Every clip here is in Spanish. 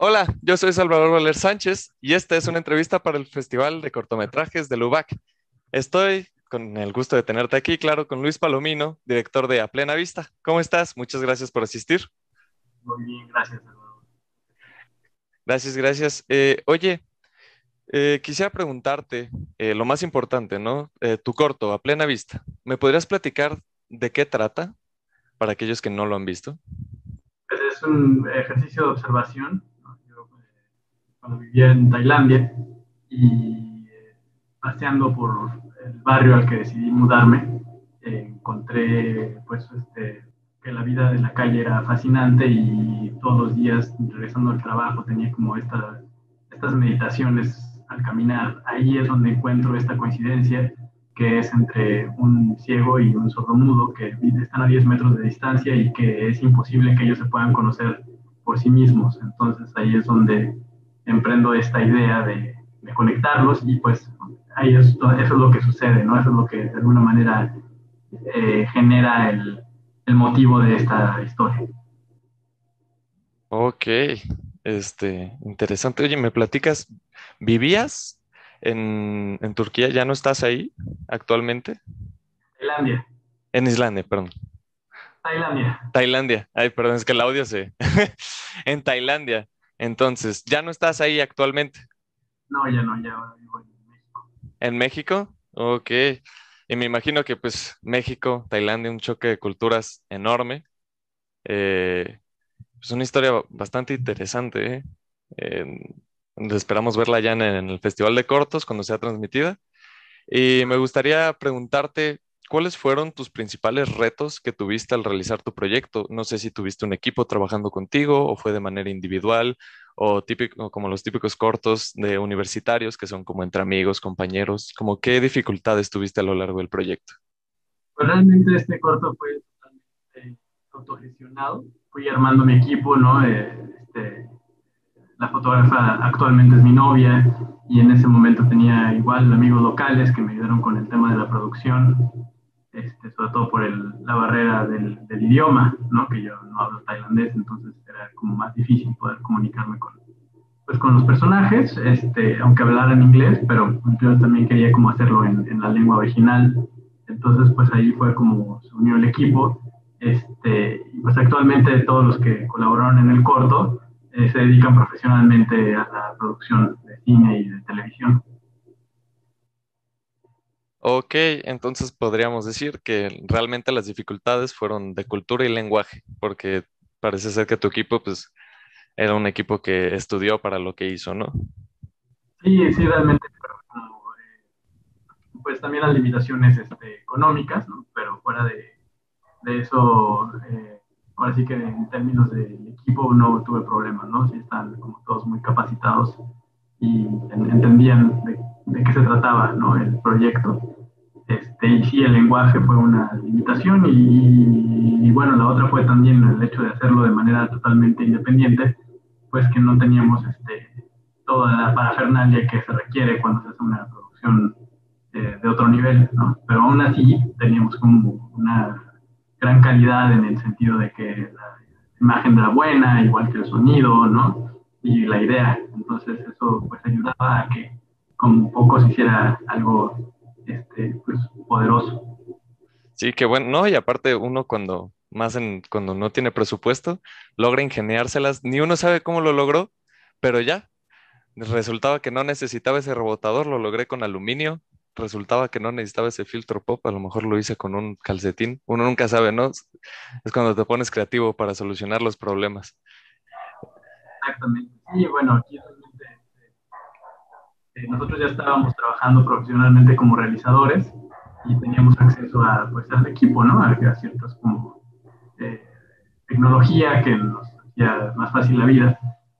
Hola, yo soy Salvador Valer Sánchez y esta es una entrevista para el Festival de Cortometrajes de Lubac. Estoy con el gusto de tenerte aquí, claro, con Luis Palomino, director de A Plena Vista. ¿Cómo estás? Muchas gracias por asistir. Muy bien, gracias, Salvador. Gracias, gracias. Eh, oye, eh, quisiera preguntarte eh, lo más importante, ¿no? tu corto, A Plena Vista. ¿Me podrías platicar de qué trata para aquellos que no lo han visto? Pues es un ejercicio de observación cuando vivía en Tailandia y eh, paseando por el barrio al que decidí mudarme, eh, encontré pues este, que la vida de la calle era fascinante y todos los días regresando al trabajo tenía como esta, estas meditaciones al caminar. Ahí es donde encuentro esta coincidencia que es entre un ciego y un sordomudo que están a 10 metros de distancia y que es imposible que ellos se puedan conocer por sí mismos. Entonces ahí es donde emprendo esta idea de, conectarlos y pues ahí es, eso es lo que sucede, ¿no? Eso es lo que de alguna manera eh, genera el, el, motivo de esta historia. Ok, este, interesante. Oye, ¿me platicas, vivías en, en Turquía? ¿Ya no estás ahí actualmente? Tailandia. En Islandia, perdón. Tailandia. Tailandia. Ay, perdón, es que el audio se... en Tailandia. Entonces, ¿ya no estás ahí actualmente? No, ya no, ya vivo en México. ¿En México? Ok. Y me imagino que pues México, Tailandia, un choque de culturas enorme. Eh, es una historia bastante interesante. ¿eh? esperamos verla ya en, en el Festival de Cortos cuando sea transmitida. Y me gustaría preguntarte, ¿cuáles fueron tus principales retos que tuviste al realizar tu proyecto? No sé si tuviste un equipo trabajando contigo o fue de manera individual o típico, como los típicos cortos de universitarios que son como entre amigos, compañeros. Como qué dificultades tuviste a lo largo del proyecto? Pues realmente este corto fue totalmente autogestionado. Fui armando mi equipo, ¿no? Este, la fotógrafa actualmente es mi novia y en ese momento tenía igual amigos locales que me ayudaron con el tema de la producción este, sobre todo por la barrera del, idioma, ¿no? que yo no hablo tailandés, entonces era como más difícil poder comunicarme con, pues, con los personajes, este, aunque hablaran inglés, pero yo también quería como hacerlo en, la lengua original, entonces pues ahí fue como se unió el equipo, este, pues actualmente todos los que colaboraron en el corto eh, se dedican profesionalmente a la producción de cine y de televisión. Ok, entonces podríamos decir que realmente las dificultades fueron de cultura y lenguaje, porque parece ser que tu equipo, pues, era un equipo que estudió para lo que hizo, ¿no? Sí, sí, realmente, eh, pues también las limitaciones este, económicas, ¿no? Pero fuera de, eso, eh, ahora sí que en términos de equipo no tuve problemas, ¿no? Sí están como todos muy capacitados y entendían de, qué se trataba ¿no? el proyecto. Este, y sí, el lenguaje fue una limitación y, bueno, la otra fue también el hecho de hacerlo de manera totalmente independiente, pues que no teníamos este, toda la parafernalia que se requiere cuando se hace una producción eh, de otro nivel, ¿no? Pero aún así teníamos como una gran calidad en el sentido de que la imagen era buena, igual que el sonido, ¿no? y la idea. Entonces eso pues ayudaba a que con poco se hiciera algo este, pues, poderoso. Sí, qué bueno, no, y aparte uno cuando más en cuando no tiene presupuesto, logra ingeniárselas, ni uno sabe cómo lo logró, pero ya, resultaba que no necesitaba ese rebotador, lo logré con aluminio, resultaba que no necesitaba ese filtro pop, a lo mejor lo hice con un calcetín, uno nunca sabe, ¿no? Es cuando te pones creativo para solucionar los problemas. Exactamente. Sí, bueno, aquí eh, nosotros ya estábamos trabajando profesionalmente como realizadores y teníamos acceso a, pues, al equipo, ¿no? A, ciertas como eh, tecnología que nos hacía más fácil la vida.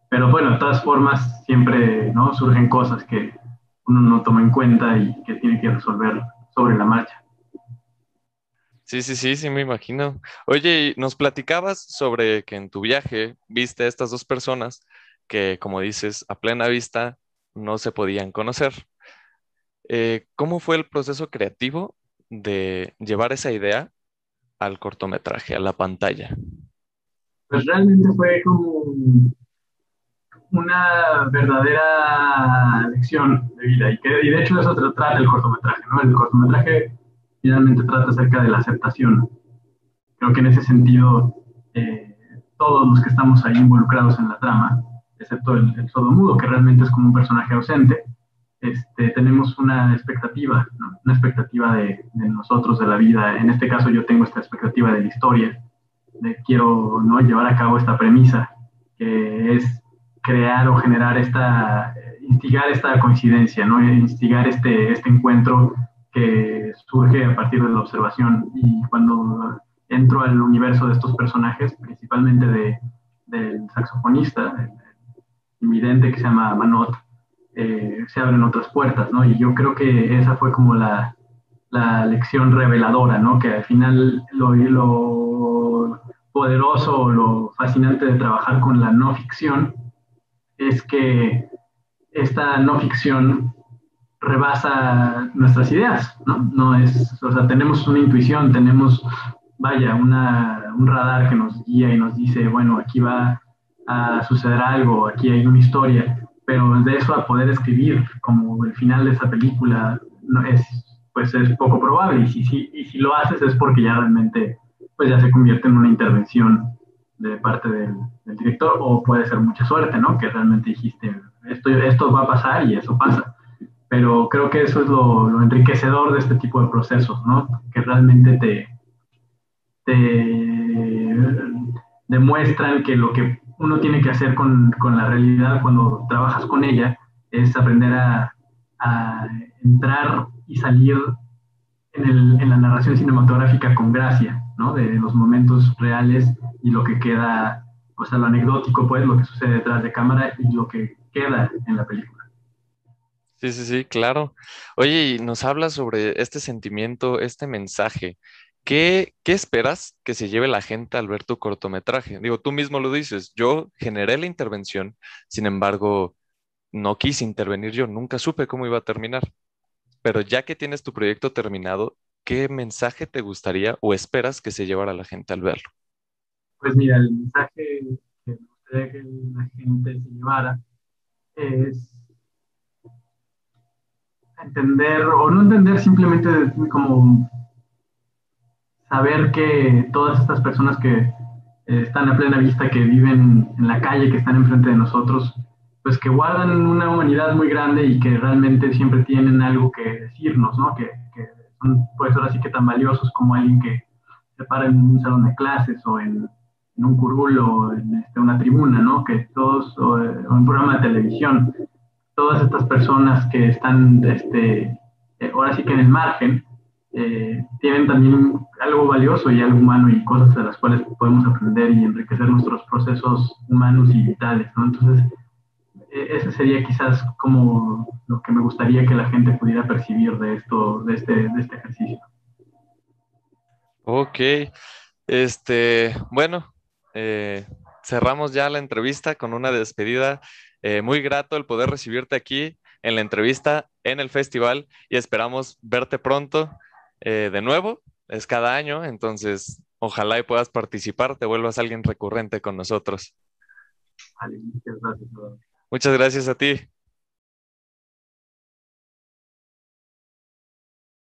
Pero bueno, de todas formas, siempre ¿no? surgen cosas que uno no toma en cuenta y que tiene que resolver sobre la marcha. Sí, sí, sí, sí, me imagino. Oye, nos platicabas sobre que en tu viaje viste a estas dos personas que, como dices, a plena vista no se podían conocer. Eh, ¿Cómo fue el proceso creativo de llevar esa idea al cortometraje, a la pantalla? Pues realmente fue como una verdadera lección de vida y, de hecho eso trata el cortometraje, ¿no? El cortometraje finalmente trata acerca de la aceptación. Creo que en ese sentido eh, todos los que estamos ahí involucrados en la trama, excepto el, el sordo mudo, que realmente es como un personaje ausente, este, tenemos una expectativa, una expectativa de, nosotros, de la vida. En este caso yo tengo esta expectativa de la historia, de quiero ¿no? llevar a cabo esta premisa, que es crear o generar esta, instigar esta coincidencia, ¿no? instigar este, este encuentro que surge a partir de la observación. Y cuando entro al universo de estos personajes, principalmente de, del saxofonista, el invidente que se llama Manot, eh, se abren otras puertas, ¿no? Y yo creo que esa fue como la, la lección reveladora, ¿no? Que al final lo, lo poderoso, lo fascinante de trabajar con la no ficción es que esta no ficción rebasa nuestras ideas, ¿no? No es, o sea, tenemos una intuición, tenemos, vaya, una, un radar que nos guía y nos dice, bueno, aquí va a suceder algo, aquí hay una historia, pero de eso a poder escribir como el final de esa película no es, pues es poco probable, y si, si, y si lo haces es porque ya realmente, pues ya se convierte en una intervención de parte del, del, director, o puede ser mucha suerte, ¿no? Que realmente dijiste, esto, esto va a pasar y eso pasa. Pero creo que eso es lo, lo enriquecedor de este tipo de procesos, ¿no? Que realmente te, te demuestran que lo que uno tiene que hacer con, con la realidad cuando trabajas con ella es aprender a, a entrar y salir en, el, en, la narración cinematográfica con gracia, ¿no? De los momentos reales y lo que queda, o sea, lo anecdótico, pues, lo que sucede detrás de cámara y lo que queda en la película. Sí, sí, sí, claro. Oye, y nos habla sobre este sentimiento, este mensaje. ¿Qué, ¿Qué esperas que se lleve la gente al ver tu cortometraje? Digo, tú mismo lo dices, yo generé la intervención, sin embargo, no quise intervenir yo, nunca supe cómo iba a terminar. Pero ya que tienes tu proyecto terminado, ¿qué mensaje te gustaría o esperas que se llevara la gente al verlo? Pues mira, el mensaje que me gustaría que la gente se llevara es entender, o no entender simplemente como saber que todas estas personas que eh, están a plena vista, que viven en la calle, que están enfrente de nosotros, pues que guardan una humanidad muy grande y que realmente siempre tienen algo que decirnos, ¿no? Que, son pues ahora sí que tan valiosos como alguien que se para en un salón de clases o en, en un curul o en este, una tribuna, ¿no? Que todos, o, o, en un programa de televisión, todas estas personas que están, este, eh, ahora sí que en el margen, eh, tienen también algo valioso y algo humano y cosas de las cuales podemos aprender y enriquecer nuestros procesos humanos y vitales, ¿no? Entonces, e, ese sería quizás como lo que me gustaría que la gente pudiera percibir de esto, de este, de este ejercicio. Ok, este, bueno, eh, cerramos ya la entrevista con una despedida. Eh, muy grato el poder recibirte aquí en la entrevista en el festival y esperamos verte pronto eh, de nuevo, es cada año, entonces ojalá y puedas participar, te vuelvas alguien recurrente con nosotros. Vale, muchas gracias. Muchas gracias a ti.